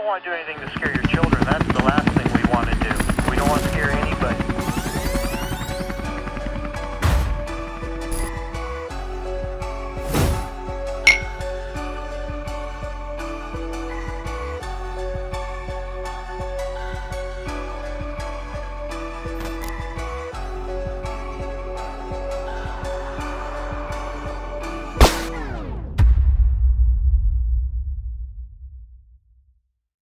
don't want to do anything to scare your children.